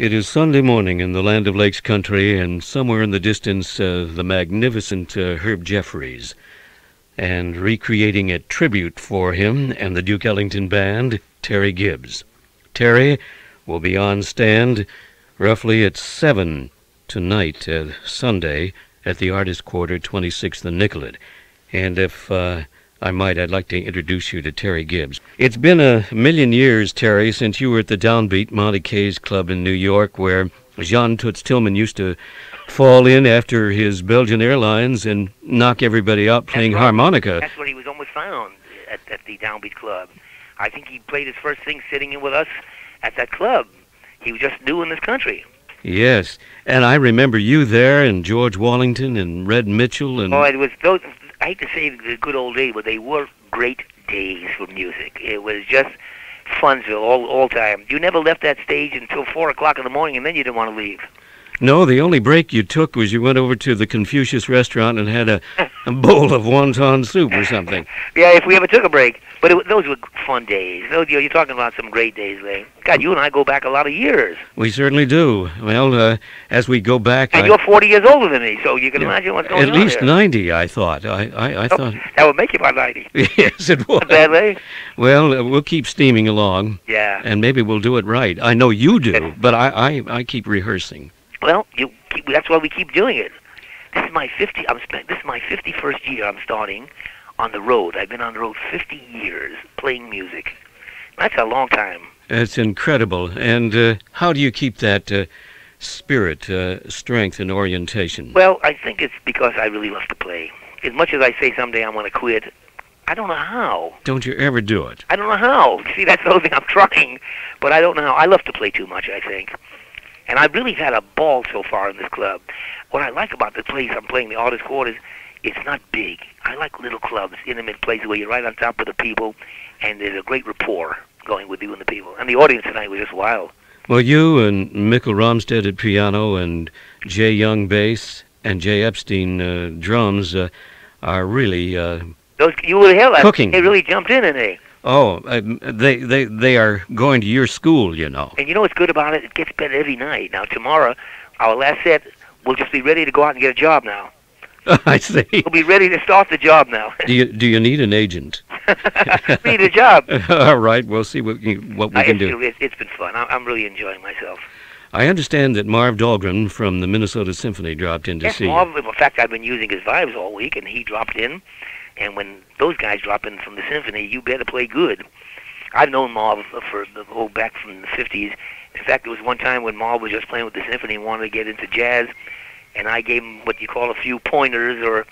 It is Sunday morning in the Land of Lakes country, and somewhere in the distance, uh, the magnificent uh, Herb Jeffries. And recreating a tribute for him and the Duke Ellington Band, Terry Gibbs. Terry will be on stand roughly at 7 tonight, uh, Sunday, at the Artist Quarter, 26th and Nicollet. And if uh, I might, I'd like to introduce you to Terry Gibbs. It's been a million years, Terry, since you were at the Downbeat Monte Kay's Club in New York, where Jean Toots Thielemans used to fall in after his Belgian Airlines and knock everybody out playing right. harmonica. That's where he was almost found at, at the Downbeat Club. I think he played his first thing sitting in with us at that club. He was just new in this country. Yes, and I remember you there, and George Wallington, and Red Mitchell, and Oh, it was those. I hate to say the good old days, but they were great days for music. It was just Funsville all all time. You never left that stage until four o'clock in the morning, and then you didn't want to leave. No, the only break you took was you went over to the Confucius restaurant and had a, a bowl of wonton soup or something. Yeah, if we ever took a break. But it, those were fun days. Those, you're talking about some great days, Lay. God, you and I go back a lot of years. We certainly do. Well, uh, as we go back, And I- you're 40 years older than me, so you can Yeah. imagine what's going on. at least there. 90, I thought. I, I, I Oh, thought. that would make you about 90. yes, it would. Not bad, Lay. Well, uh, we'll keep steaming along, Yeah. and maybe we'll do it right. I know you do, but I, I, I keep rehearsing. Well, you that's why we keep doing it. This is my 50. I'm spent. This is my 51st year. I'm starting on the road. I've been on the road 50 years playing music. That's a long time. It's incredible. And uh, how do you keep that uh, spirit, uh, strength, and orientation? Well, I think it's because I really love to play. As much as I say someday I'm going to quit, I don't know how. Don't you ever do it? I don't know how. See, that's the whole thing. I'm trying, but I don't know how. I love to play too much, I think. And I've really had a ball so far in this club. What I like about the place I'm playing, the Artist Quarters, it's not big. I like little clubs, intimate places where you're right on top of the people, and there's a great rapport going with you and the people. And the audience tonight was just wild. Well, you and Mikkel Romstead at piano, and Jay Young bass, and Jay Epstein uh, drums uh, are really. Uh, Those you were hell. I- Cooking. They really jumped in, and they. Oh, uh, they, they, they are going to your school, you know. And you know what's good about it? It gets better every night. Now tomorrow, our last set, we'll just be ready to go out and get a job now. I see. We'll be ready to start the job now. Do you, do you need an agent? we need a job. All right, we'll see what, you, what we Uh, can it's, do. it's, it's been fun. I, I'm really enjoying myself. I understand that Marv Dahlgren from the Minnesota Symphony dropped in to yes, see you. Marv, in fact, I've been using his vibes all week, and he dropped in. And when those guys drop in from the symphony, you better play good. I've known Marv for the whole back from the 50s. In fact, there was one time when Marv was just playing with the symphony and wanted to get into jazz, and I gave him what you call a few pointers or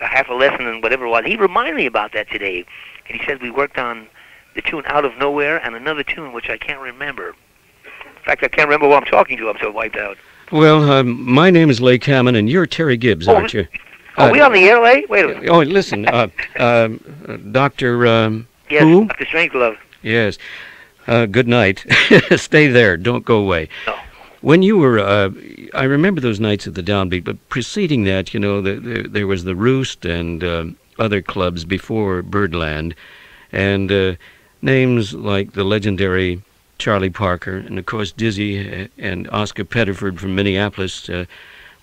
a half a lesson and whatever it was. He reminded me about that today, and he said we worked on the tune Out of Nowhere and another tune which I can't remember. In fact, I can't remember who I'm talking to. I'm so wiped out. Well, um, my name is Leigh Kamman, and you're Terry Gibbs, Oh, aren't you? Are Uh, we on the air, Lay? Wait a minute. Oh, listen, uh, um, uh, Doctor. Um, Yes, who? Dr. Strangelove. yes. Uh, good night. Stay there. Don't go away. No. When you were, uh, I remember those nights at the Downbeat, but preceding that, you know, the, the, there was the Roost and um other clubs before Birdland, and uh, names like the legendary Charlie Parker, and of course Dizzy uh, and Oscar Pettiford from Minneapolis uh,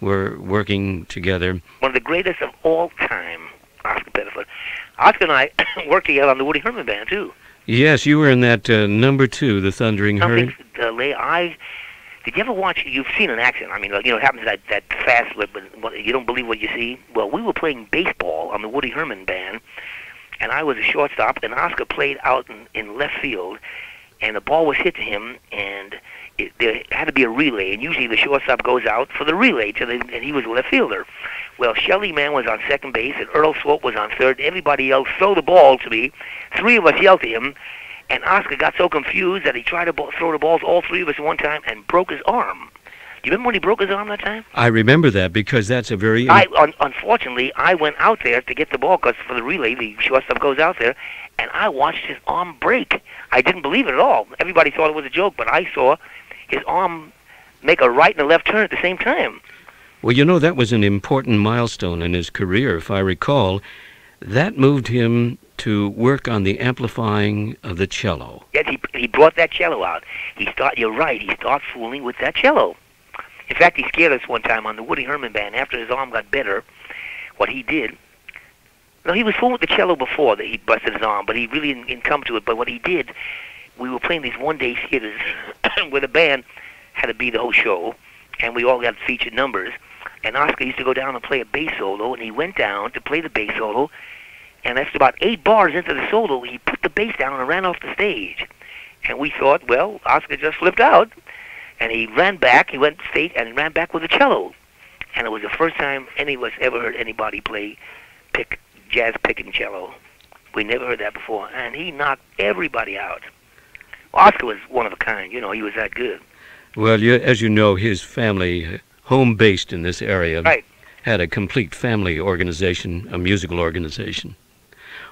were working together. One of the greatest of all time, Oscar Pettiford. Oscar and I worked together on the Woody Herman Band, too. Yes, you were in that uh, number two, the Thundering Herd. Uh, I... Did you ever watch? You've seen an accident. I mean, like, you know, it happens that that fast, but but you don't believe what you see. Well, we were playing baseball on the Woody Herman band, and I was a shortstop, and Oscar played out in, in left field, and the ball was hit to him, and it, there had to be a relay, and usually the shortstop goes out for the relay to the, and he was a left fielder. Well, Shelly Manne was on second base, and Earl Swope was on third. Everybody else "Throw the ball to me!" Three of us yelled to him, and Oscar got so confused that he tried to ball, throw the balls all three of us at one time and broke his arm. Do you remember when he broke his arm that time? I remember that because that's a very I un- unfortunately I went out there to get the ball because for the relay the shortstop goes out there, and I watched his arm break. I didn't believe it at all. Everybody thought it was a joke, but I saw his arm make a right and a left turn at the same time. Well, you know, that was an important milestone in his career, if I recall. That moved him to work on the amplifying of the cello. Yes, he, he brought that cello out. He start. You're right. He started fooling with that cello. In fact, he scared us one time on the Woody Herman band after his arm got better. What he did. No, he was fooling with the cello before that he busted his arm, but he really didn't, didn't come to it. But what he did, we were playing these one-day theaters where the band had to be the whole show, and we all got featured numbers. And Oscar used to go down and play a bass solo, and he went down to play the bass solo, and after about eight bars into the solo, he put the bass down and ran off the stage. And we thought, well, Oscar just flipped out, and he ran back. He went state and ran back with a cello, and it was the first time any of us ever heard anybody play pick jazz picking cello. We never heard that before, and he knocked everybody out. Oscar was one of a kind. You know, he was that good. Well, you, as you know, his family, home based in this area, Right. had a complete family organization, a musical organization.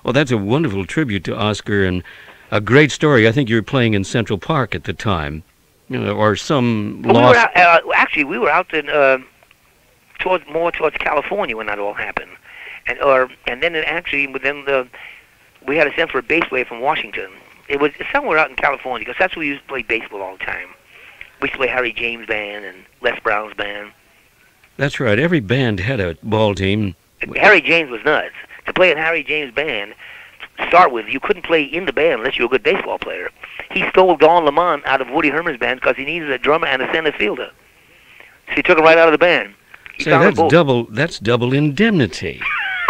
Well, that's a wonderful tribute to Oscar and a great story. I think you were playing in Central Park at the time, or some But we lost. out, uh, actually we were out in uh, towards more towards California when that all happened, and or and then it actually within the we had to send for a bass player from Washington. It was somewhere out in California because that's where we used to play baseball all the time. We used to play Harry James band and Les Brown's band. That's right. Every band had a ball team. Harry James was nuts. To play in Harry James band, start with, you couldn't play in the band unless you were a good baseball player. He stole Don Lamond out of Woody Herman's band because he needed a drummer and a center fielder. So he took him right out of the band. He them that's double. That's double indemnity.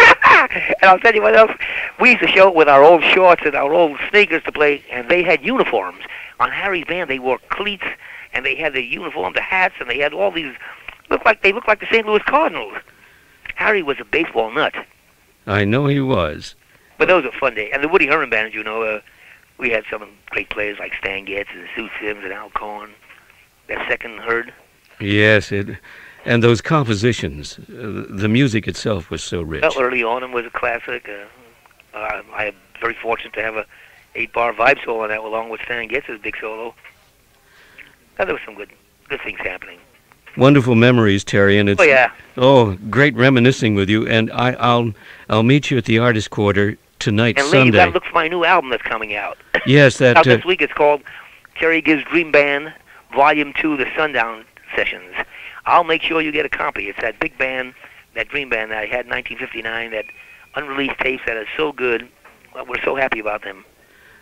and I'll tell you what else. We used to show up with our old shorts and our old sneakers to play, and they had uniforms. On Harry's band, they wore cleats, and they had the uniform, the hats, and they had all these. Looked like they looked like the St. Louis Cardinals. Harry was a baseball nut. I know he was. But those were fun days. And the Woody Herman band, as you know, uh, we had some great players like Stan Getz and Zoot Sims and Al Cohn. That second herd. Yes, it, and those compositions, uh, the music itself was so rich. Well, early on it was a classic. Uh, uh, I am very fortunate to have a eight-bar vibe solo on that, along with Stan Getz's big solo. Now, there was some good, good things happening. Wonderful memories, Terry, and it's Oh yeah, oh great reminiscing with you. And I, I'll I'll meet you at the Artist Quarter tonight, and Lee, you Sunday. got to look for my new album that's coming out. yes, that out uh, this week. It's called Terry Gibbs Dream Band Volume Two: The Sundown Sessions. I'll make sure you get a copy. It's that big band, that Dream Band that I had in 1959, that unreleased tapes that are so good. Well, we're so happy about them.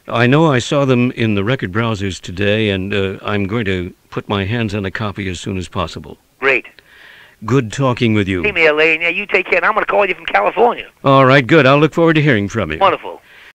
I know I saw them in the record browsers today, and uh, I'm going to put my hands on a copy as soon as possible. Great. Good talking with you. Hey, me, Elaine. Yeah, you take care. And I'm going to call you from California. All right, good. I'll look forward to hearing from you. Wonderful.